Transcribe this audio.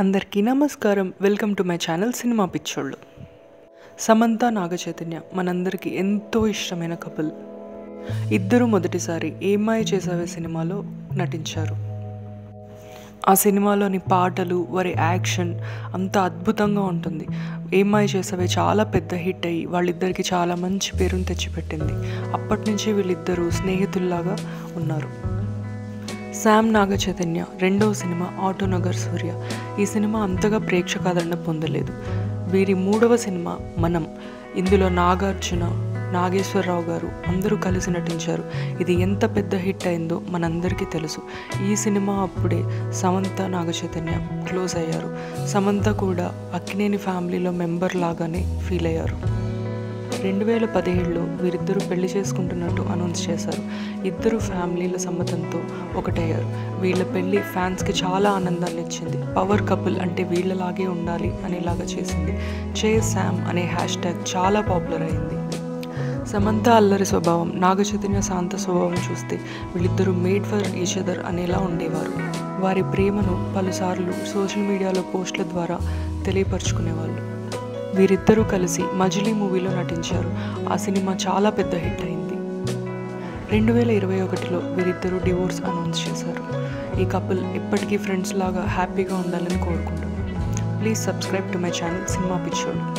అందరికీ నమస్కారం. Welcome to my channel cinema పిచ్చోళ్ళు. సమంత నాగచైతన్య మనందరికీ ఎంతో ఇష్టమైన కపుల్. ఇద్దరు మొదటిసారి ఏమాయి చేసావే సినిమాలో నటించారు. ఆ సినిమాలోని పాటలు వారి యాక్షన్ అంత అద్భుతంగా ఉంటుంది. ఏమాయి చేసావే చాలా పెద్ద హిట్ అయ్యి వాళ్ళిద్దరికి చాలా మంచి పేరుని తెచ్చిపెట్టింది. అప్పటి నుంచి వీళ్ళిద్దరూ స్నేహితుల్లాగా ఉన్నారు. శామ్ నాగ చైతన్య రెండవ సినిమా ఆటోనగర్ సూర్య ఈ సినిమా అంతగా ప్రేక్షకాదరణ పొందలేదు. వీరి మూడవ సినిమా మనం. ఇందులో నాగార్జున నాగేశ్వరరావు గారు అందరూ కలిసి నటించారు. ఇది ఎంత పెద్ద హిట్ అయిందో మనందరికీ తెలుసు. ఈ సినిమా అప్పుడే సమంత నాగచైతన్య క్లోజ్ అయ్యారు. సమంత కూడా అక్కినేని ఫ్యామిలీలో మెంబర్ లాగానే ఫీల్ అయ్యారు. రెండు వేల పదిహేడులో వీరిద్దరూ పెళ్ళి చేసుకుంటున్నట్టు అనౌన్స్ చేశారు. ఇద్దరు ఫ్యామిలీల సమ్మతంతో ఒకటయ్యారు. వీళ్ళ పెళ్ళి ఫ్యాన్స్కి చాలా ఆనందాన్ని ఇచ్చింది. పవర్ కపుల్ అంటే వీళ్ళలాగే ఉండాలి అనేలాగా చేసింది. చే శామ్ అనే హ్యాష్ ట్యాగ్ చాలా పాపులర్ అయింది. సమంత అల్లరి స్వభావం నాగచైతన్య శాంత స్వభావం చూస్తే వీళ్ళిద్దరూ మేడ్ ఫర్ ఈచ్ అదర్ అనేలా ఉండేవారు. వారి ప్రేమను పలుసార్లు సోషల్ మీడియాలో పోస్టుల ద్వారా తెలియపరుచుకునేవాళ్ళు. వీరిద్దరూ కలిసి మజిలీ మూవీలో నటించారు. ఆ సినిమా చాలా పెద్ద హిట్ అయింది. రెండు వేల ఇరవై ఒకటిలో వీరిద్దరూ డివోర్స్ అనౌన్స్ చేశారు. ఈ కపుల్ ఇప్పటికీ ఫ్రెండ్స్ లాగా హ్యాపీగా ఉండాలని కోరుకుంటున్నాను please subscribe to my channel cinema పిచ్చోడు.